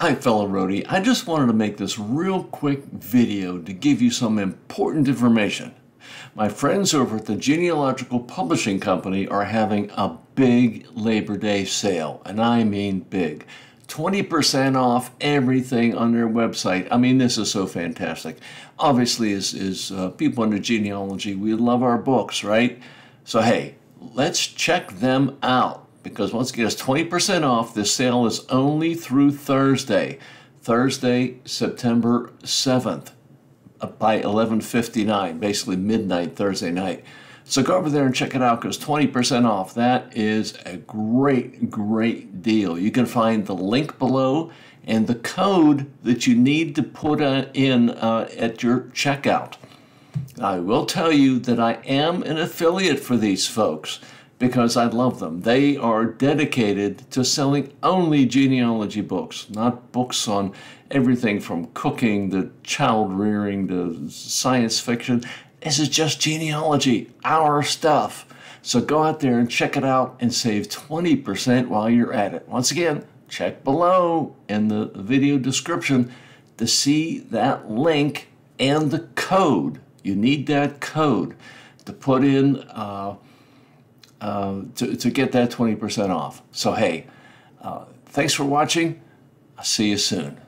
Hi, fellow roadie. I just wanted to make this real quick video to give you some important information. My friends over at the Genealogical Publishing Company are having a big Labor Day sale, and I mean big. 20% off everything on their website. I mean, this is so fantastic. Obviously, as, as uh, people into genealogy, we love our books, right? So, hey, let's check them out because once again, it's 20% off. This sale is only through Thursday, Thursday, September 7th uh, by 11:59, basically midnight Thursday night. So go over there and check it out because 20% off. That is a great, great deal. You can find the link below and the code that you need to put uh, in uh, at your checkout. I will tell you that I am an affiliate for these folks because I love them. They are dedicated to selling only genealogy books, not books on everything from cooking to child rearing to science fiction. This is just genealogy, our stuff. So go out there and check it out and save 20% while you're at it. Once again, check below in the video description to see that link and the code. You need that code to put in. Uh, uh, to, to get that 20% off. So, hey, uh, thanks for watching. I'll see you soon.